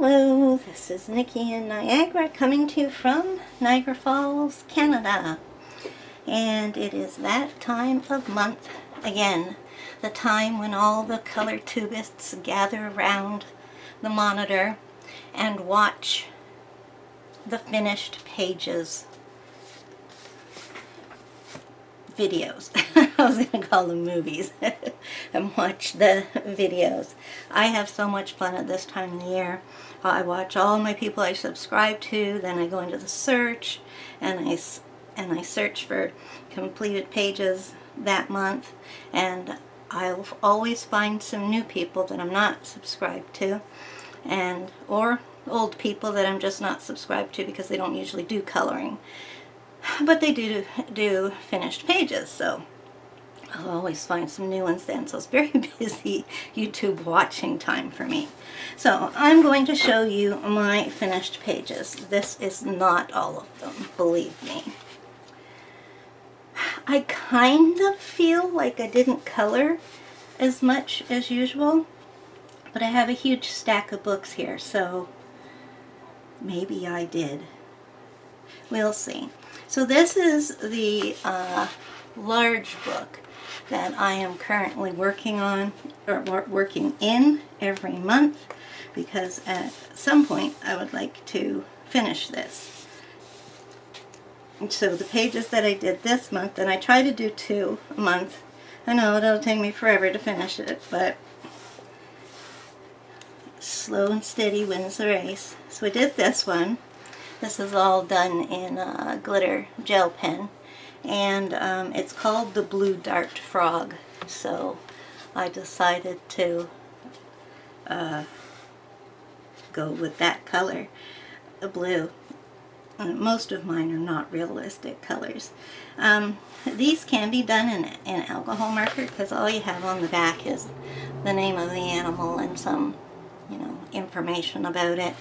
Hello, this is Nikki in Niagara coming to you from Niagara Falls, Canada. And it is that time of month again, the time when all the color tubists gather around the monitor and watch the finished pages videos. I was going to call them movies and watch the videos. I have so much fun at this time of the year. I watch all my people I subscribe to, then I go into the search and I, and I search for completed pages that month and I'll always find some new people that I'm not subscribed to and or old people that I'm just not subscribed to because they don't usually do coloring. But they do do finished pages so I'll always find some new ones then so it's very busy YouTube watching time for me. So I'm going to show you my finished pages. This is not all of them believe me. I kind of feel like I didn't color as much as usual but I have a huge stack of books here so maybe I did. We'll see. So this is the uh, large book that I am currently working on or working in every month because at some point I would like to finish this. And so the pages that I did this month, and I try to do two a month. I know it'll take me forever to finish it, but slow and steady wins the race. So I did this one. This is all done in a glitter gel pen and um, it's called the Blue Dart Frog so I decided to uh, go with that color, the blue. Most of mine are not realistic colors. Um, these can be done in, in alcohol marker because all you have on the back is the name of the animal and some, you know, information about it.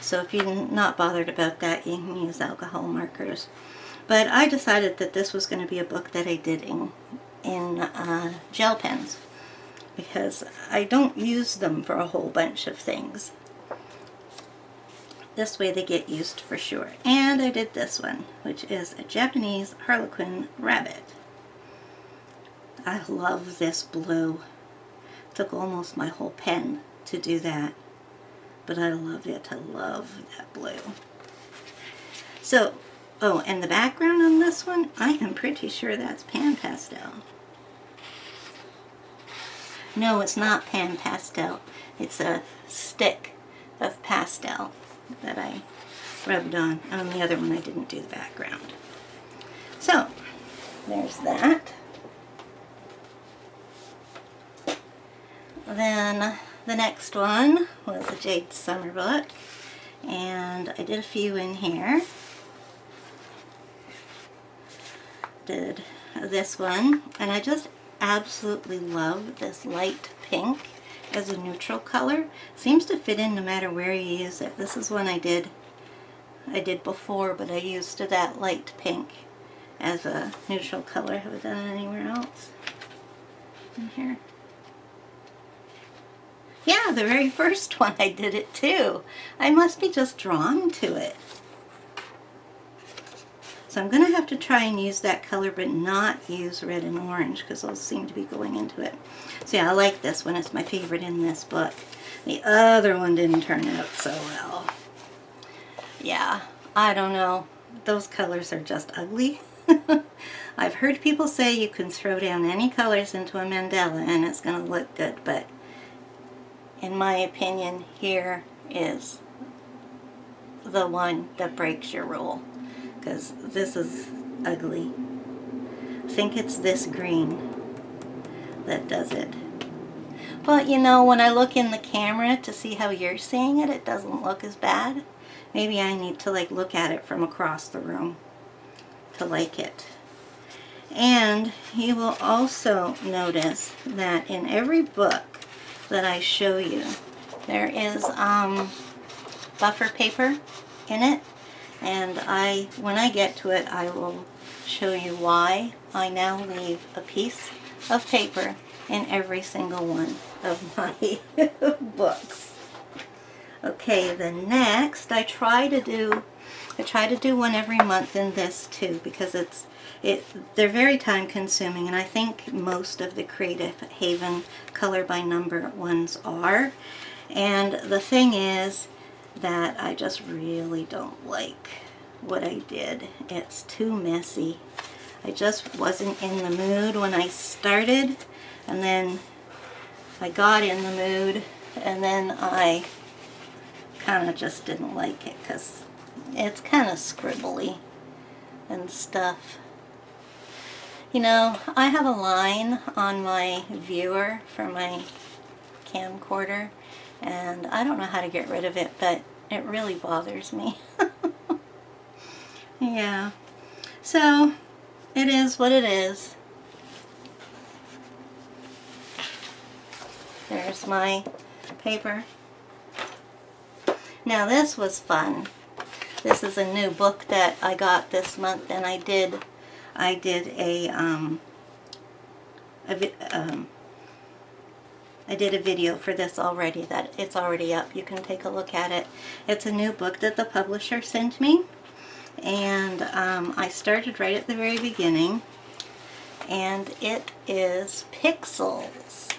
So if you're not bothered about that, you can use alcohol markers. But I decided that this was going to be a book that I did in, in uh, gel pens because I don't use them for a whole bunch of things. This way they get used for sure. And I did this one, which is a Japanese Harlequin rabbit. I love this blue. Took almost my whole pen to do that but I love it. I love that blue. So, oh, and the background on this one, I am pretty sure that's Pan Pastel. No, it's not Pan Pastel. It's a stick of pastel that I rubbed on. On the other one, I didn't do the background. So, there's that. Then the next one was a Jade Summer book, and I did a few in here. This one, and I just absolutely love this light pink as a neutral color. Seems to fit in no matter where you use it. This is one I did I did before, but I used that light pink as a neutral color. Have I done it anywhere else? In here? Yeah, the very first one I did it too. I must be just drawn to it. So I'm going to have to try and use that color but not use red and orange because those seem to be going into it. So yeah, I like this one. It's my favorite in this book. The other one didn't turn out so well. Yeah, I don't know. Those colors are just ugly. I've heard people say you can throw down any colors into a mandala and it's going to look good, but in my opinion, here is the one that breaks your rule. Because this is ugly. I think it's this green that does it. But you know, when I look in the camera to see how you're seeing it, it doesn't look as bad. Maybe I need to like look at it from across the room to like it. And you will also notice that in every book that I show you. There is um, buffer paper in it and I, when I get to it, I will show you why I now leave a piece of paper in every single one of my books. Okay, the next I try to do, I try to do one every month in this too because it's, it, they're very time consuming and I think most of the Creative Haven color by number ones are. And the thing is that I just really don't like what I did. It's too messy. I just wasn't in the mood when I started and then I got in the mood and then I kind of just didn't like it because it's kind of scribbly and stuff. You know, I have a line on my viewer for my camcorder and I don't know how to get rid of it, but it really bothers me. yeah. So, it is what it is. There's my paper. Now this was fun. This is a new book that I got this month and I did I did a um, a, um I did a video for this already that it's already up. You can take a look at it. It's a new book that the publisher sent me and um, I started right at the very beginning and it is Pixels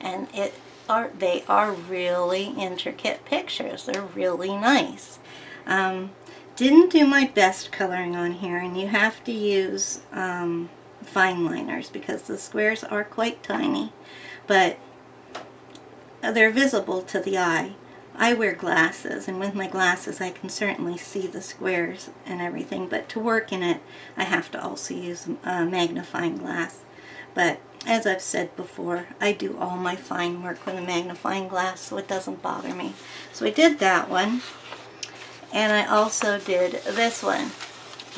and it are they are really intricate pictures. They're really nice. Um, didn't do my best coloring on here and you have to use um, fine liners because the squares are quite tiny but they're visible to the eye. I wear glasses and with my glasses I can certainly see the squares and everything but to work in it I have to also use a magnifying glass but as I've said before, I do all my fine work with a magnifying glass so it doesn't bother me. So I did that one. And I also did this one,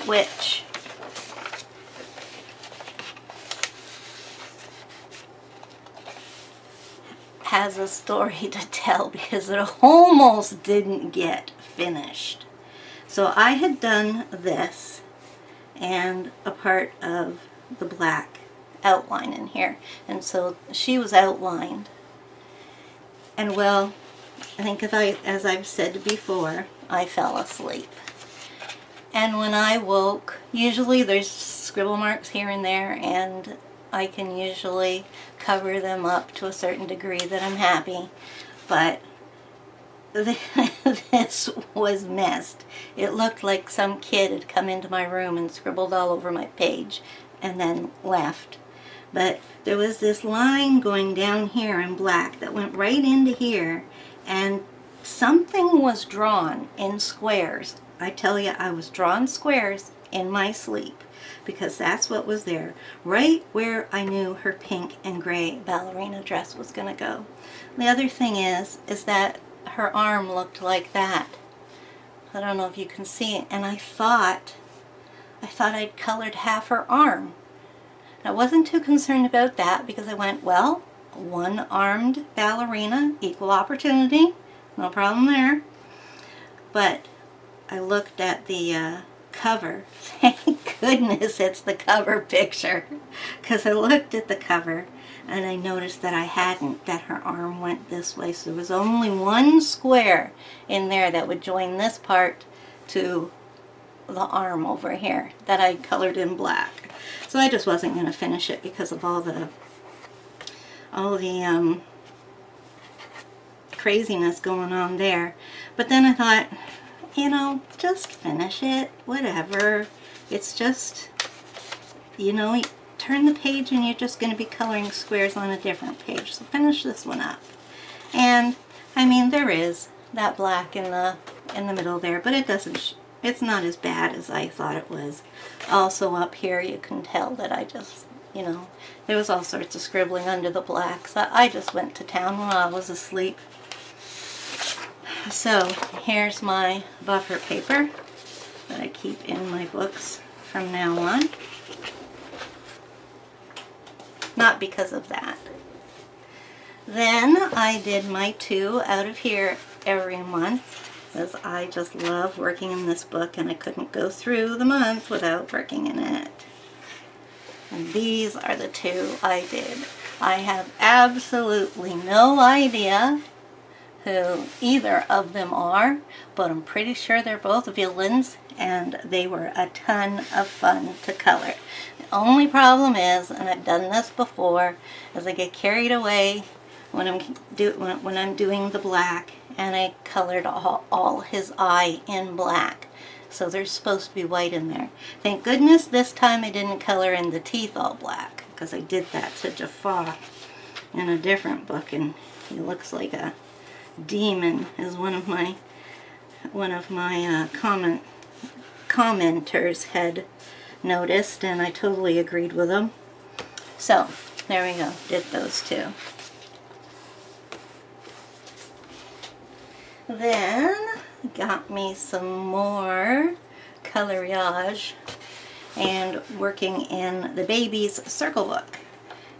which has a story to tell because it almost didn't get finished. So I had done this and a part of the black outline in here. And so she was outlined. And well, I think as, I, as I've said before, I fell asleep. And when I woke, usually there's scribble marks here and there, and I can usually cover them up to a certain degree that I'm happy. But this was messed. It looked like some kid had come into my room and scribbled all over my page and then left but there was this line going down here in black that went right into here and something was drawn in squares. I tell you, I was drawing squares in my sleep because that's what was there, right where I knew her pink and gray ballerina dress was going to go. The other thing is, is that her arm looked like that. I don't know if you can see it, and I thought, I thought I'd colored half her arm I wasn't too concerned about that because I went, well, one-armed ballerina, equal opportunity, no problem there. But I looked at the uh, cover. Thank goodness it's the cover picture because I looked at the cover and I noticed that I hadn't, that her arm went this way. So there was only one square in there that would join this part to the arm over here that I colored in black. So I just wasn't going to finish it because of all the all the um, craziness going on there. But then I thought, you know, just finish it, whatever. It's just, you know, turn the page and you're just going to be coloring squares on a different page. So finish this one up. And, I mean, there is that black in the in the middle there, but it doesn't it's not as bad as I thought it was. Also up here you can tell that I just, you know, there was all sorts of scribbling under the blacks. I just went to town while I was asleep. So here's my buffer paper that I keep in my books from now on. Not because of that. Then I did my two out of here every month because I just love working in this book and I couldn't go through the month without working in it. And these are the two I did. I have absolutely no idea who either of them are, but I'm pretty sure they're both villains and they were a ton of fun to color. The only problem is, and I've done this before, is I get carried away when I'm do when, when I'm doing the black and I colored all, all his eye in black. So there's supposed to be white in there. Thank goodness this time I didn't color in the teeth all black because I did that to Jafar in a different book and he looks like a demon as one of my one of my uh, comment commenters had noticed and I totally agreed with them. So there we go, did those two. Then got me some more coloriage and working in the baby's circle book.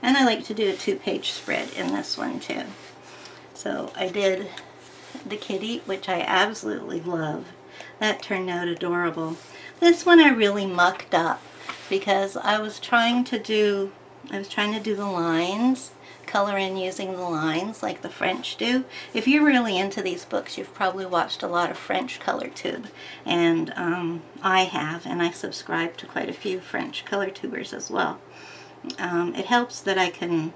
And I like to do a two-page spread in this one too. So I did the kitty, which I absolutely love. That turned out adorable. This one I really mucked up because I was trying to do, I was trying to do the lines color in using the lines like the French do. If you're really into these books, you've probably watched a lot of French color tube, and um, I have, and I subscribe to quite a few French color tubers as well. Um, it helps that I can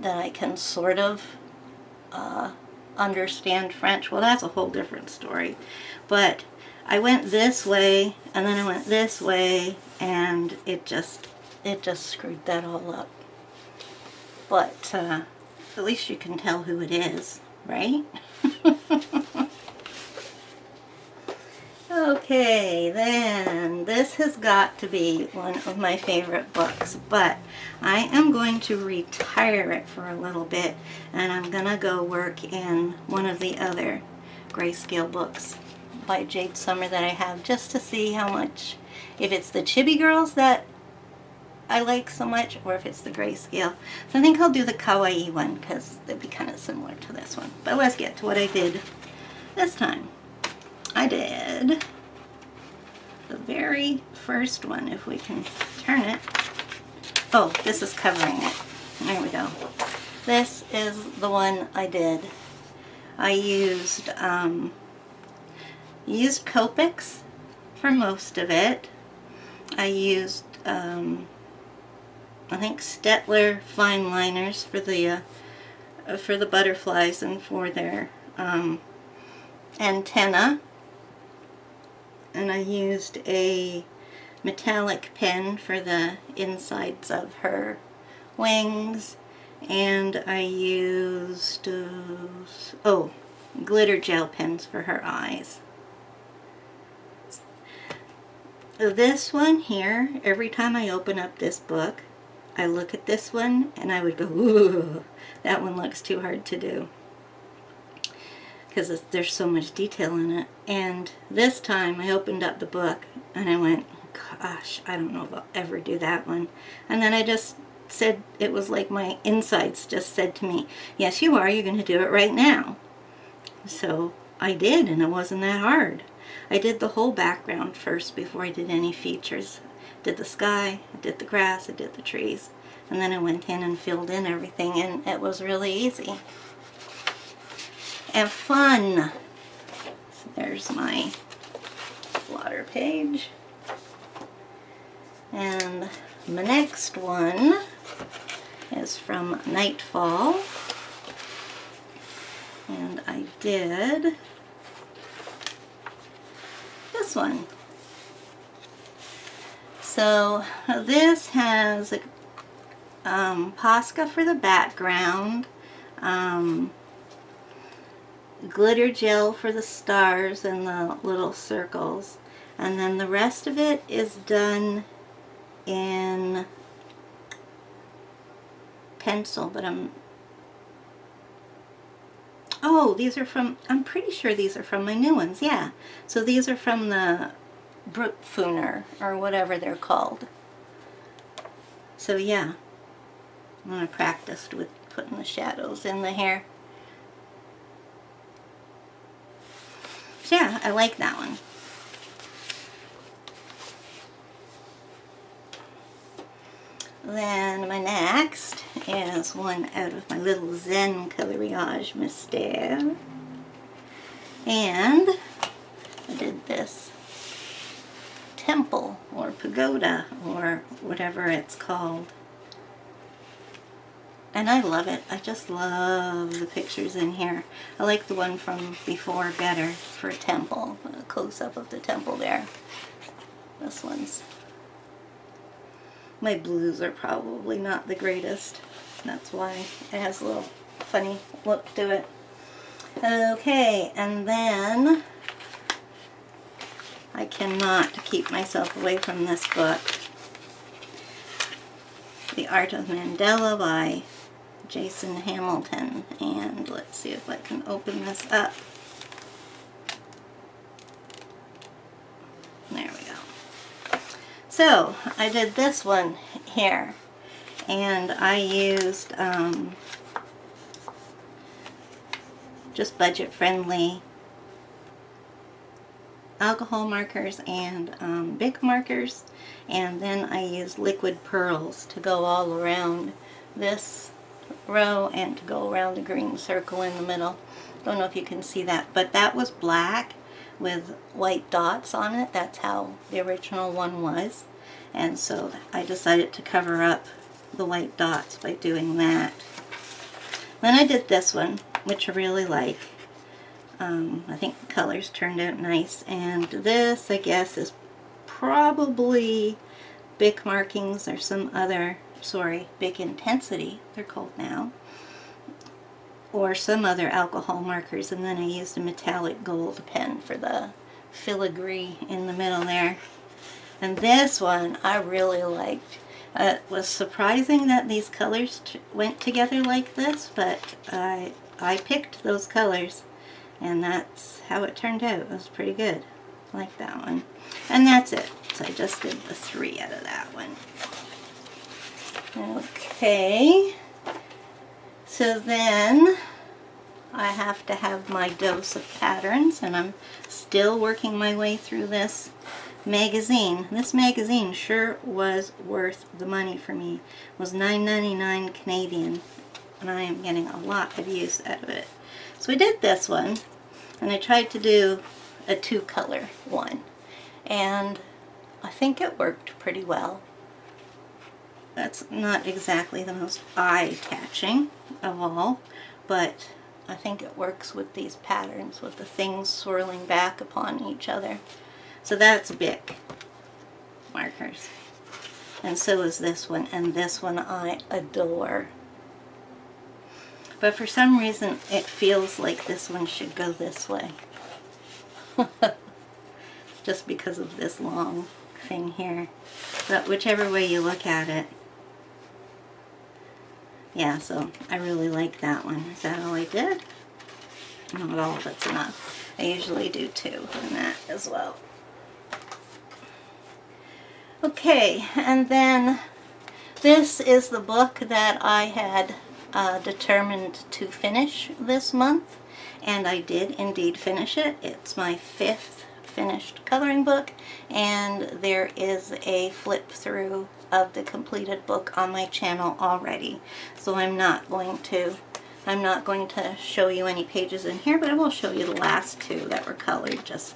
that I can sort of uh, understand French. Well, that's a whole different story. But I went this way, and then I went this way, and it just it just screwed that all up but uh, at least you can tell who it is, right? okay, then this has got to be one of my favorite books, but I am going to retire it for a little bit, and I'm going to go work in one of the other grayscale books by Jade Summer that I have just to see how much, if it's the Chibi Girls that I like so much, or if it's the grayscale. So I think I'll do the kawaii one because they'd be kind of similar to this one. But let's get to what I did this time. I did the very first one, if we can turn it. Oh, this is covering it. There we go. This is the one I did. I used um, used Copics for most of it. I used um, I think Staedtler fine liners for the uh, for the butterflies and for their um, antenna and I used a metallic pen for the insides of her wings and I used uh, oh glitter gel pens for her eyes this one here every time I open up this book I look at this one and I would go, ooh, that one looks too hard to do. Because there's so much detail in it. And this time I opened up the book and I went, gosh, I don't know if I'll ever do that one. And then I just said, it was like my insights just said to me, yes you are, you're going to do it right now. So I did and it wasn't that hard. I did the whole background first before I did any features did the sky, I did the grass, I did the trees, and then I went in and filled in everything, and it was really easy. And fun. So there's my blotter page. And my next one is from Nightfall. And I did this one. So this has um, Posca for the background, um, glitter gel for the stars and the little circles, and then the rest of it is done in pencil, but I'm Oh, these are from, I'm pretty sure these are from my new ones, yeah. So these are from the Brutfuner or whatever they're called. So yeah, I'm going to practice with putting the shadows in the hair. Yeah, I like that one. Then my next is one out of my little Zen Coloriage Mystère. And I did this temple or pagoda or whatever it's called. And I love it. I just love the pictures in here. I like the one from before better for a temple. A close-up of the temple there. This one's... My blues are probably not the greatest. That's why it has a little funny look to it. Okay, and then I cannot keep myself away from this book. The Art of Mandala by Jason Hamilton. And let's see if I can open this up. There we go. So, I did this one here. And I used um, just budget-friendly alcohol markers and um, Bic markers and then I used liquid pearls to go all around this row and to go around the green circle in the middle. Don't know if you can see that, but that was black with white dots on it. That's how the original one was. And so I decided to cover up the white dots by doing that. Then I did this one, which I really like. Um, I think the colors turned out nice. And this, I guess, is probably Bic markings or some other sorry, Bic Intensity, they're called now, or some other alcohol markers, and then I used a metallic gold pen for the filigree in the middle there. And this one I really liked. Uh, it was surprising that these colors went together like this, but I, I picked those colors, and that's how it turned out. It was pretty good. Like that one. And that's it. So I just did the three out of that one. Okay, so then I have to have my dose of patterns and I'm still working my way through this magazine. This magazine sure was worth the money for me. It was $9.99 Canadian and I am getting a lot of use out of it. So I did this one and I tried to do a two color one and I think it worked pretty well. That's not exactly the most eye-catching of all, but I think it works with these patterns, with the things swirling back upon each other. So that's Bic markers. And so is this one, and this one I adore. But for some reason, it feels like this one should go this way. Just because of this long thing here. But whichever way you look at it, yeah, so I really like that one. Is that all I did? Not all that's enough. I usually do two in that as well. Okay, and then this is the book that I had uh, determined to finish this month, and I did indeed finish it. It's my fifth finished coloring book, and there is a flip through of the completed book on my channel already. So I'm not going to I'm not going to show you any pages in here, but I will show you the last two that were colored just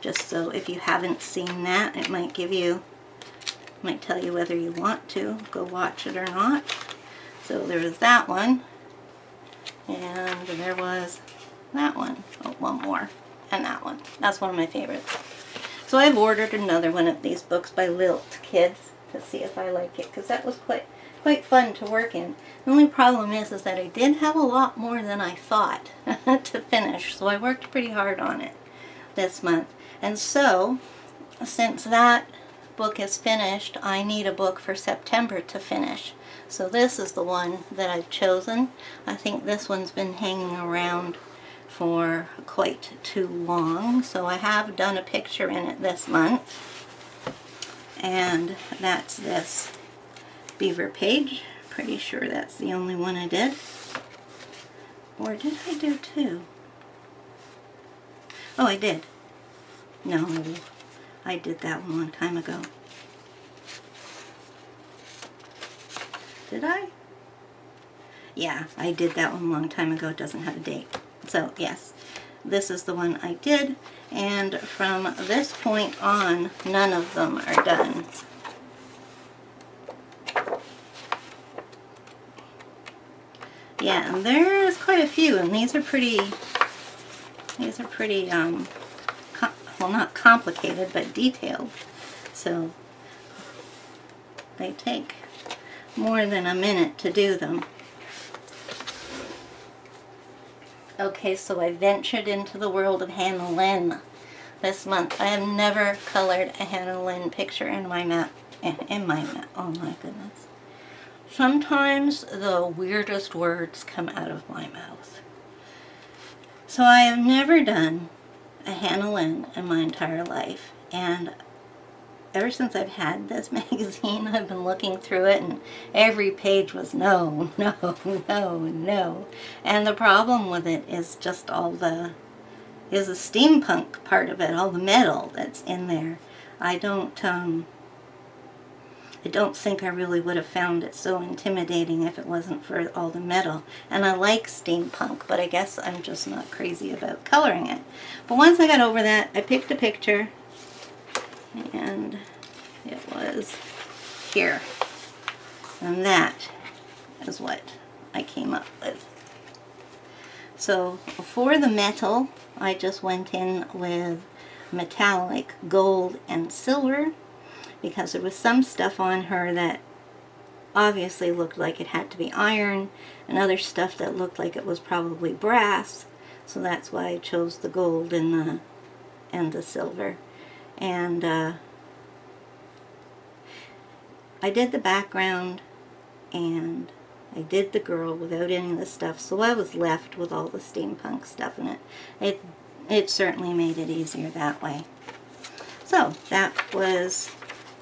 just so if you haven't seen that, it might give you might tell you whether you want to go watch it or not. So there was that one. And there was that one. Oh, one more. And that one. That's one of my favorites. So I've ordered another one of these books by Lilt Kids to see if I like it because that was quite quite fun to work in. The only problem is is that I did have a lot more than I thought to finish so I worked pretty hard on it this month and so since that book is finished I need a book for September to finish so this is the one that I've chosen. I think this one's been hanging around for quite too long so I have done a picture in it this month and that's this beaver page. Pretty sure that's the only one I did. Or did I do two? Oh, I did. No, I did that one a long time ago. Did I? Yeah, I did that one a long time ago. It doesn't have a date. So, yes, this is the one I did. And from this point on, none of them are done. Yeah, and there's quite a few, and these are pretty, these are pretty, um, well, not complicated, but detailed. So, they take more than a minute to do them. Okay, so I ventured into the world of Hannah Lynn this month. I have never colored a Hannah Lynn picture in my map. In my map. Oh my goodness. Sometimes the weirdest words come out of my mouth. So I have never done a Hannah Lynn in my entire life. And ever since I've had this magazine, I've been looking through it and every page was no, no, no, no. And the problem with it is just all the, is the steampunk part of it, all the metal that's in there. I don't, um, I don't think I really would have found it so intimidating if it wasn't for all the metal. And I like steampunk, but I guess I'm just not crazy about coloring it. But once I got over that, I picked a picture and it was here. And that is what I came up with. So for the metal, I just went in with metallic gold and silver because there was some stuff on her that obviously looked like it had to be iron and other stuff that looked like it was probably brass so that's why I chose the gold and the and the silver and uh, I did the background and I did the girl without any of the stuff, so I was left with all the steampunk stuff in it. It, it certainly made it easier that way. So that was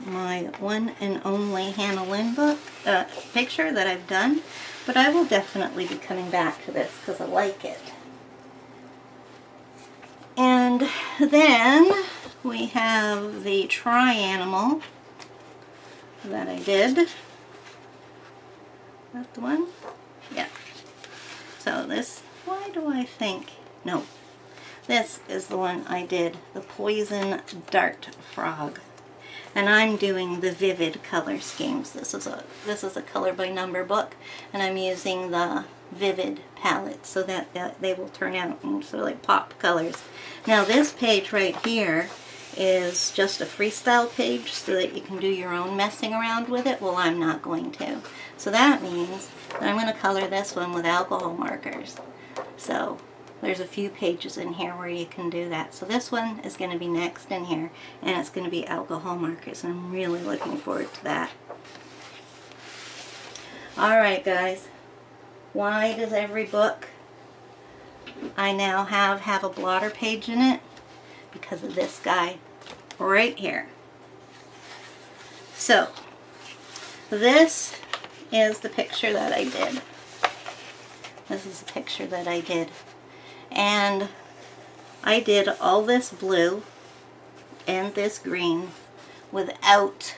my one and only Hannah Lynn book uh, picture that I've done, but I will definitely be coming back to this because I like it. And then we have the Tri-Animal that I did. That the one? Yeah. So this, why do I think, no, this is the one I did, the Poison Dart Frog. And I'm doing the vivid color schemes. This is a this is a color by number book, and I'm using the vivid palette so that, that they will turn out sort of like pop colors. Now this page right here is just a freestyle page so that you can do your own messing around with it. Well, I'm not going to. So that means that I'm going to color this one with alcohol markers. So there's a few pages in here where you can do that. So this one is going to be next in here, and it's going to be alcohol markers. I'm really looking forward to that. Alright guys, why does every book I now have have a blotter page in it? Because of this guy right here. So, this is the picture that I did. This is the picture that I did. And I did all this blue and this green without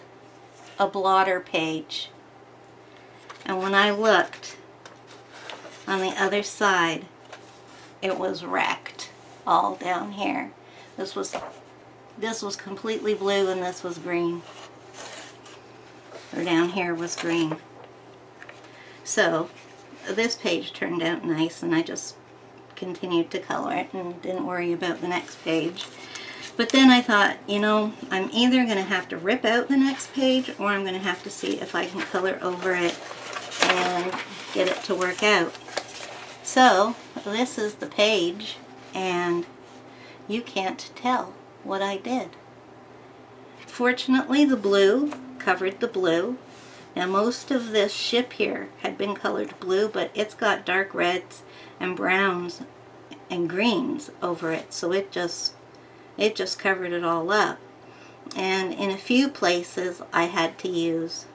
a blotter page. And when I looked on the other side, it was wrecked all down here. This was this was completely blue and this was green. Or down here was green. So this page turned out nice and I just continued to color it and didn't worry about the next page. But then I thought, you know, I'm either going to have to rip out the next page or I'm going to have to see if I can color over it and get it to work out. So this is the page and you can't tell what I did. Fortunately, the blue covered the blue. Now, most of this ship here had been colored blue, but it's got dark reds and browns and greens over it, so it just it just covered it all up. And in a few places, I had to use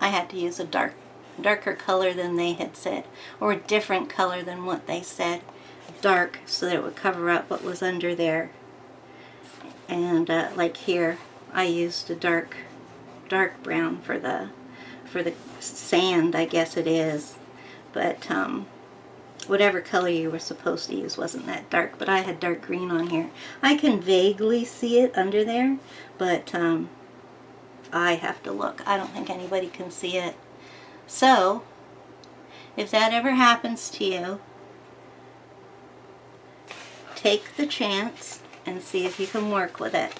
I had to use a dark darker color than they had said, or a different color than what they said dark so that it would cover up what was under there. And uh, like here, I used a dark, dark brown for the for the sand, I guess it is. But um, whatever color you were supposed to use wasn't that dark, but I had dark green on here. I can vaguely see it under there, but um, I have to look. I don't think anybody can see it. So, if that ever happens to you, take the chance and see if you can work with it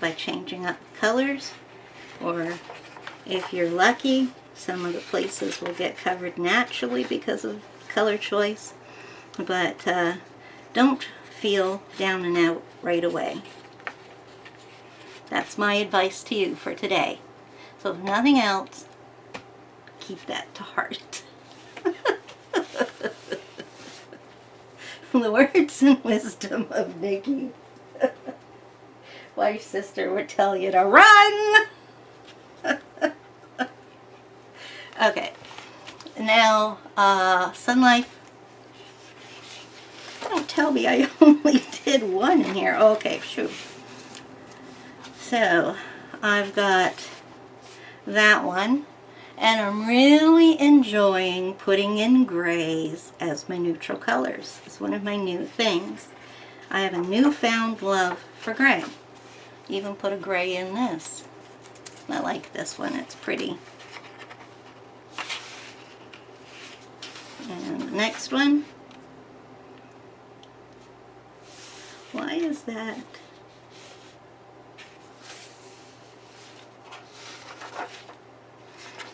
by changing up colors or if you're lucky some of the places will get covered naturally because of color choice. But uh, don't feel down and out right away. That's my advice to you for today. So if nothing else keep that to heart the words and wisdom of Nikki my sister would tell you to run Okay. Now, uh, Sun Life. Don't tell me I only did one in here. Okay, shoot. So, I've got that one. And I'm really enjoying putting in grays as my neutral colors. It's one of my new things. I have a newfound love for gray. Even put a gray in this. I like this one. It's pretty. And the next one. Why is that?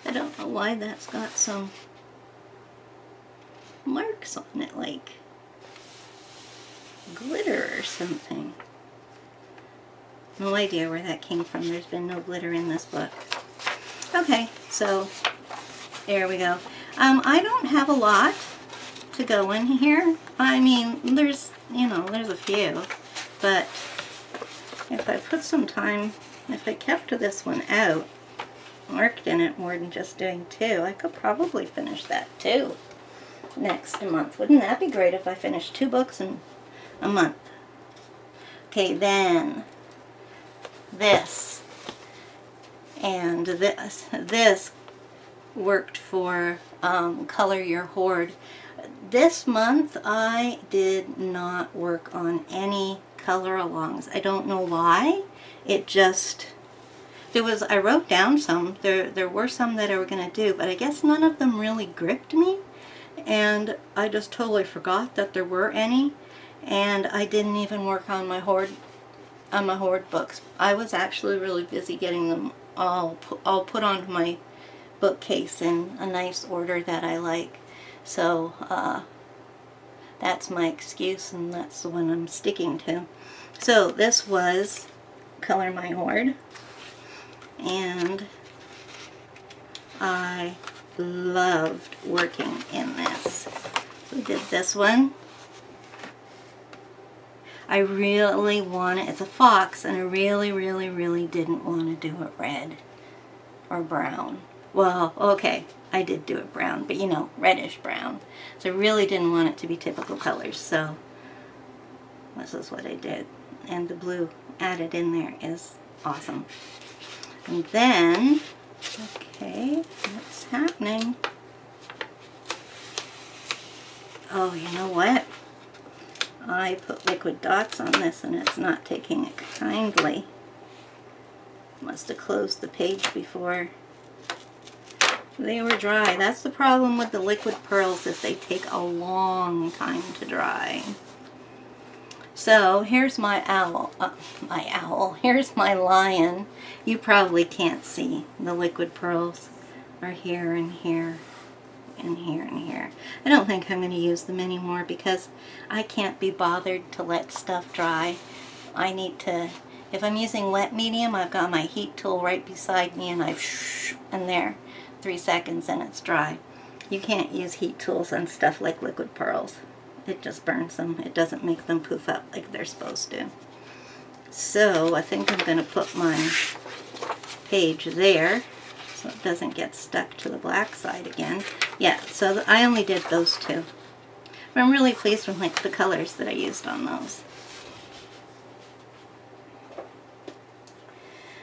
I don't know why that's got some marks on it, like glitter or something. No idea where that came from. There's been no glitter in this book. Okay, so there we go. Um, I don't have a lot to go in here. I mean, there's, you know, there's a few. But if I put some time, if I kept this one out, worked in it more than just doing two, I could probably finish that too next month. Wouldn't that be great if I finished two books in a month? Okay, then this and this. This worked for um, Color Your Hoard. This month I did not work on any color alongs. I don't know why. It just, there was, I wrote down some. There, there were some that I were going to do, but I guess none of them really gripped me. And I just totally forgot that there were any. And I didn't even work on my hoard, on my hoard books. I was actually really busy getting them all, all put onto my bookcase in a nice order that I like. So uh, that's my excuse and that's the one I'm sticking to. So this was Color My Hoard and I loved working in this. We did this one. I really wanted, it's a fox, and I really, really, really didn't want to do it red or brown. Well, okay, I did do it brown, but you know, reddish brown. So I really didn't want it to be typical colors, so this is what I did. And the blue added in there is awesome. And then, okay, what's happening? Oh, you know what? I put liquid dots on this and it's not taking it kindly. Must have closed the page before they were dry. That's the problem with the liquid pearls is they take a long time to dry. So here's my owl, uh, my owl, here's my lion. You probably can't see the liquid pearls are here and here and here and here. I don't think I'm going to use them anymore because I can't be bothered to let stuff dry. I need to, if I'm using wet medium, I've got my heat tool right beside me and I've, and there three seconds and it's dry. You can't use heat tools on stuff like liquid pearls. It just burns them. It doesn't make them poof up like they're supposed to. So I think I'm going to put my page there so it doesn't get stuck to the black side again. Yeah, so I only did those two. But I'm really pleased with like the colors that I used on those.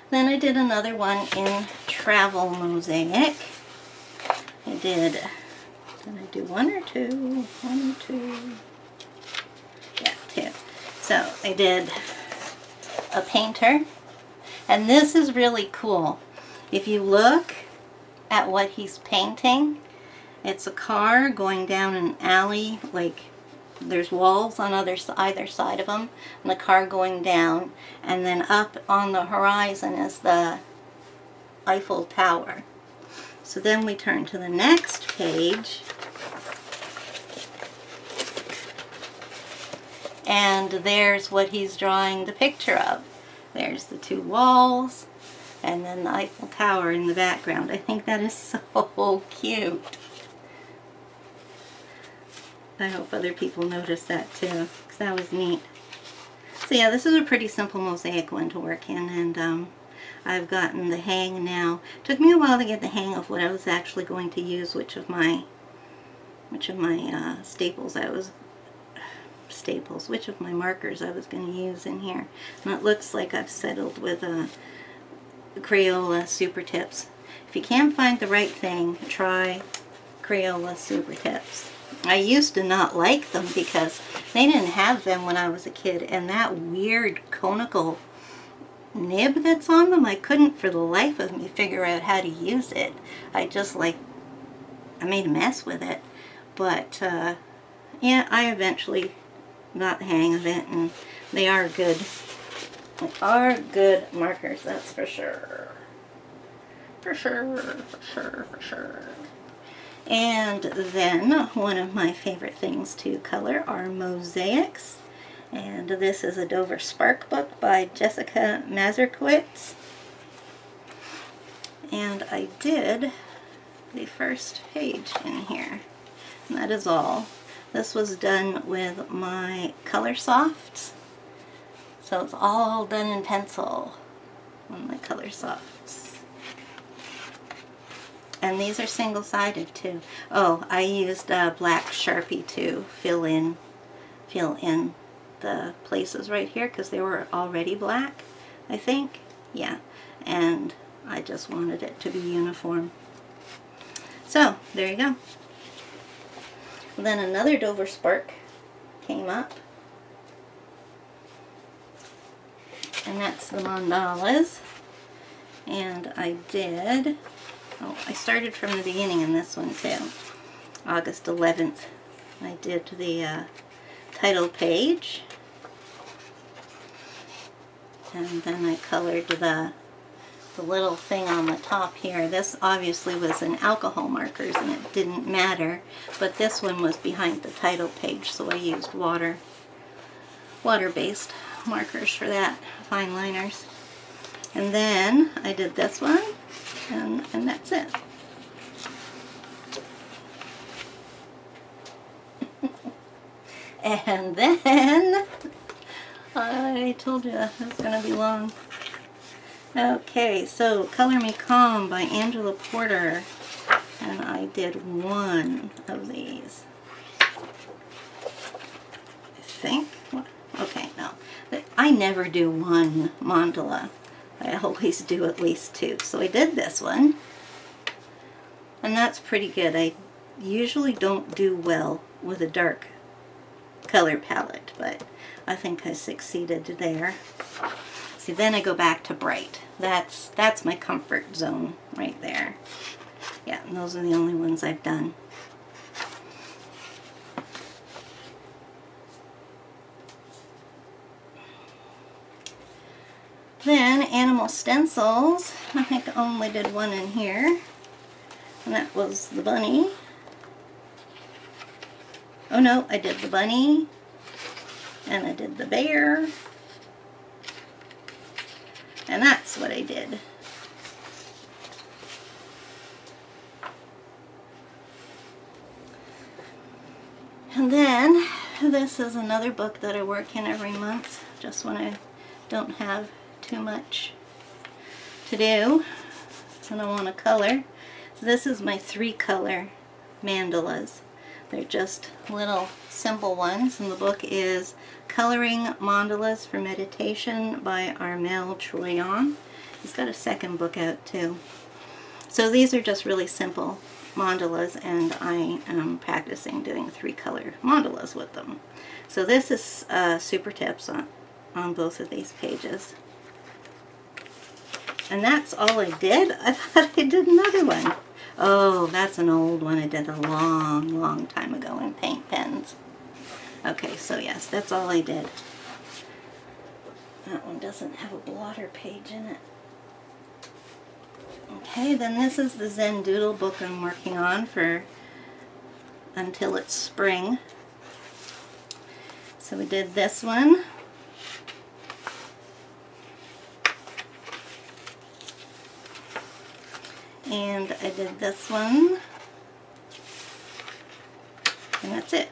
Then I did another one in Travel Mosaic. I did, I do one or two? One or two? Yeah, two. So I did a painter, and this is really cool. If you look at what he's painting, it's a car going down an alley, like there's walls on other either side of them, and the car going down, and then up on the horizon is the Eiffel Tower. So then we turn to the next page, and there's what he's drawing the picture of. There's the two walls, and then the Eiffel Tower in the background. I think that is so cute. I hope other people notice that too, because that was neat. So yeah, this is a pretty simple mosaic one to work in, and um, I've gotten the hang now. It took me a while to get the hang of what I was actually going to use, which of my, which of my uh, staples I was, staples, which of my markers I was going to use in here. And it looks like I've settled with a Crayola Super Tips. If you can't find the right thing, try Crayola Super Tips. I used to not like them because they didn't have them when I was a kid and that weird conical nib that's on them, I couldn't for the life of me figure out how to use it. I just like, I made a mess with it. But uh, yeah, I eventually got the hang of it and they are good. They are good markers, that's for sure. For sure, for sure, for sure. And then one of my favorite things to color are mosaics. And this is a Dover Spark book by Jessica Mazurkiewicz. And I did the first page in here. And that is all. This was done with my Color Softs. So it's all done in pencil on my Color Softs. And these are single-sided too. Oh, I used a black Sharpie to fill in, fill in the places right here because they were already black, I think. Yeah, and I just wanted it to be uniform. So, there you go. Then another Dover Spark came up. And that's the mandalas. And I did Oh, I started from the beginning in this one too. August 11th. I did the uh, title page. And then I colored the, the little thing on the top here. This obviously was in alcohol markers and it didn't matter. But this one was behind the title page, so I used water, water-based markers for that, fine liners. And then I did this one and, and that's it. and then I told you it was going to be long. Okay, so Color Me Calm by Angela Porter. And I did one of these. I think. Okay, no. I never do one mandala. I always do at least two. So I did this one. And that's pretty good. I usually don't do well with a dark color palette, but I think I succeeded there. See, then I go back to bright. That's, that's my comfort zone right there. Yeah, those are the only ones I've done. Then animal stencils. I think I only did one in here. And that was the bunny. Oh no, I did the bunny. And I did the bear. And that's what I did. And then, this is another book that I work in every month, just when I don't have too much to do and I want to color. So this is my three color mandalas. They're just little simple ones and the book is Coloring Mandalas for Meditation by Armel Troyon. He's got a second book out too. So these are just really simple mandalas and I am practicing doing three color mandalas with them. So this is uh, super tips on, on both of these pages. And that's all I did. I thought I did another one. Oh, that's an old one I did a long, long time ago in paint pens. Okay, so yes, that's all I did. That one doesn't have a blotter page in it. Okay, then this is the Zen Doodle book I'm working on for until it's spring. So we did this one. And I did this one. And that's it.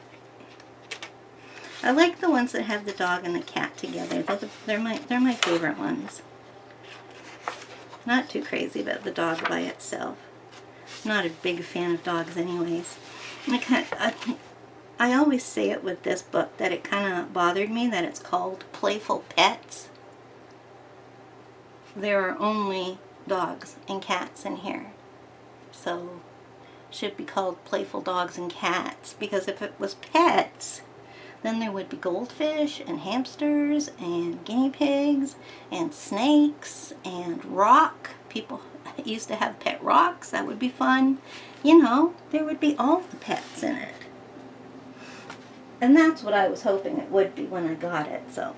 I like the ones that have the dog and the cat together. They're, the, they're my they're my favorite ones. Not too crazy about the dog by itself. not a big fan of dogs anyways. I, kind of, I, I always say it with this book that it kind of bothered me that it's called Playful Pets. There are only dogs and cats in here. So should be called Playful Dogs and Cats because if it was pets, then there would be goldfish and hamsters and guinea pigs and snakes and rock. People used to have pet rocks. That would be fun. You know, there would be all the pets in it. And that's what I was hoping it would be when I got it, so.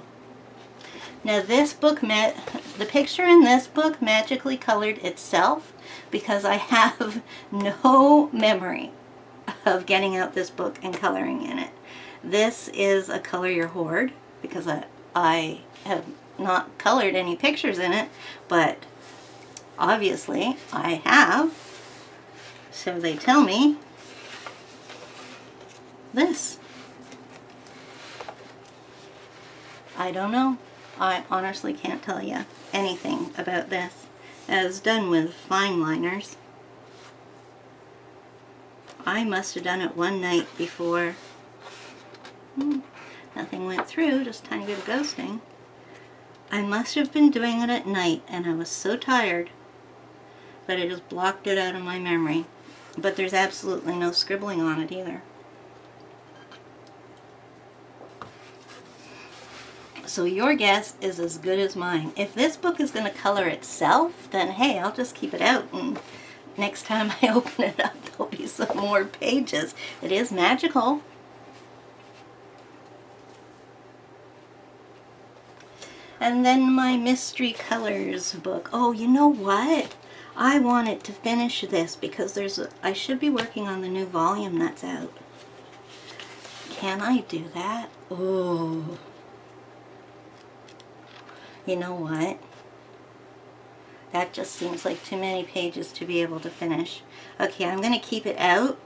Now this book, met the picture in this book magically colored itself because I have no memory of getting out this book and coloring in it. This is a Color Your Hoard because I, I have not colored any pictures in it, but obviously I have. So they tell me this. I don't know. I honestly can't tell you anything about this. As done with fine liners. I must have done it one night before Hmm. Nothing went through, just tiny bit of ghosting. I must have been doing it at night and I was so tired that I just blocked it out of my memory. But there's absolutely no scribbling on it either. So your guess is as good as mine. If this book is going to color itself, then hey, I'll just keep it out and next time I open it up there'll be some more pages. It is magical. And then my Mystery Colors book. Oh, you know what? I wanted to finish this because there's a, I should be working on the new volume that's out. Can I do that? Oh. You know what? That just seems like too many pages to be able to finish. Okay, I'm going to keep it out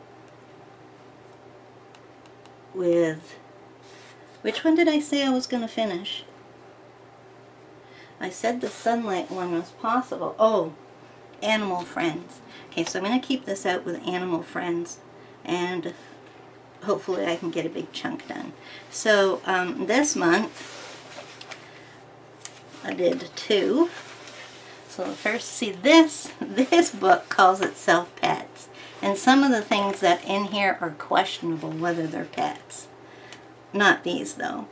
with... Which one did I say I was going to finish? I said the sunlight one was possible. Oh, animal friends. Okay, so I'm going to keep this out with animal friends and hopefully I can get a big chunk done. So um, this month I did two. So first, see this, this book calls itself Pets. And some of the things that in here are questionable whether they're pets. Not these though.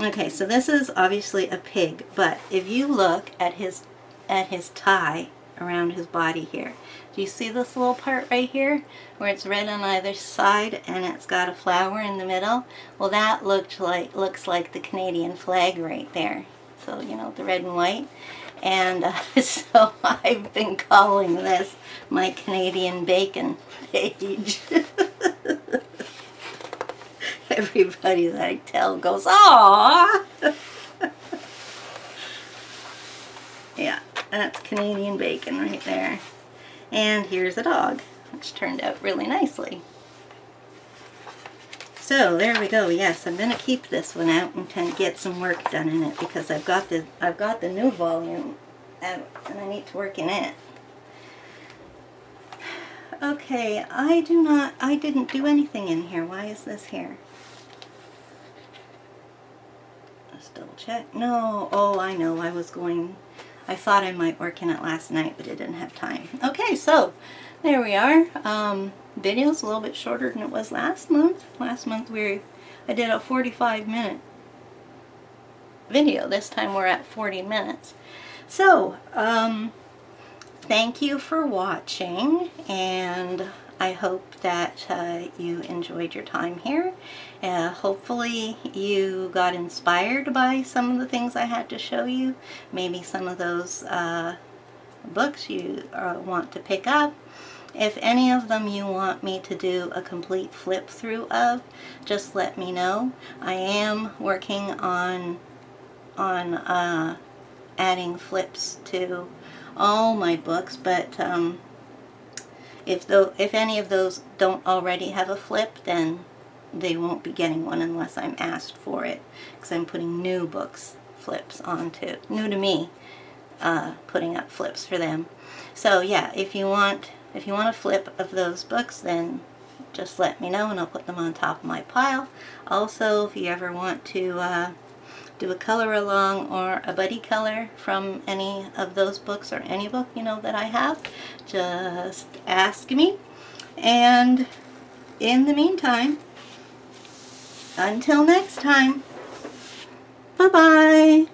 Okay, so this is obviously a pig, but if you look at his at his tie around his body here, do you see this little part right here where it's red on either side and it's got a flower in the middle? Well, that looked like looks like the Canadian flag right there. So, you know, the red and white. And uh, so I've been calling this my Canadian bacon page. everybody that I tell goes, "Aww." yeah, that's Canadian bacon right there. And here's a dog, which turned out really nicely. So there we go. Yes, I'm going to keep this one out and get some work done in it because I've got the I've got the new volume out and I need to work in it. Okay, I do not, I didn't do anything in here. Why is this here? Let's double check. No, oh, I know. I was going, I thought I might work in it last night, but I didn't have time. Okay, so there we are. Um, video's a little bit shorter than it was last month. Last month we I did a 45 minute video. This time we're at 40 minutes. So, um, thank you for watching and I hope that uh, you enjoyed your time here. Uh, hopefully you got inspired by some of the things I had to show you. Maybe some of those uh, books you uh, want to pick up. If any of them you want me to do a complete flip through of, just let me know. I am working on on uh, adding flips to all my books, but um, if though if any of those don't already have a flip, then they won't be getting one unless I'm asked for it, because I'm putting new books flips onto new to me, uh, putting up flips for them. So yeah, if you want if you want a flip of those books, then just let me know and I'll put them on top of my pile. Also, if you ever want to uh, do a color along or a buddy color from any of those books or any book you know that I have, just ask me. And in the meantime, until next time, bye-bye.